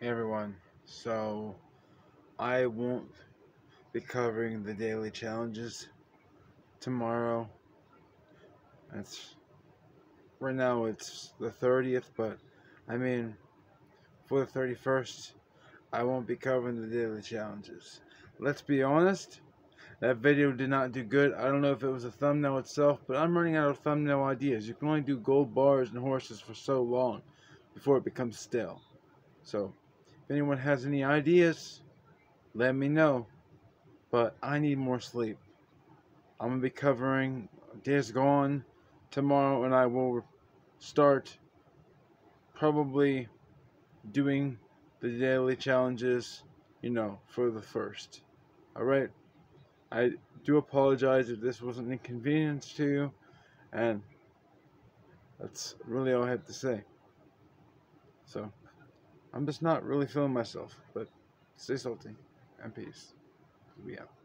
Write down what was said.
Hey everyone, so I won't be covering the daily challenges tomorrow. It's right now it's the 30th, but I mean for the 31st, I won't be covering the daily challenges. Let's be honest, that video did not do good. I don't know if it was the thumbnail itself, but I'm running out of thumbnail ideas. You can only do gold bars and horses for so long before it becomes stale. So if anyone has any ideas, let me know. But I need more sleep. I'm going to be covering Days Gone tomorrow, and I will start probably doing the daily challenges, you know, for the first. Alright? I do apologize if this was an inconvenience to you, and that's really all I have to say. So. I'm just not really feeling myself, but stay salty and peace. We out.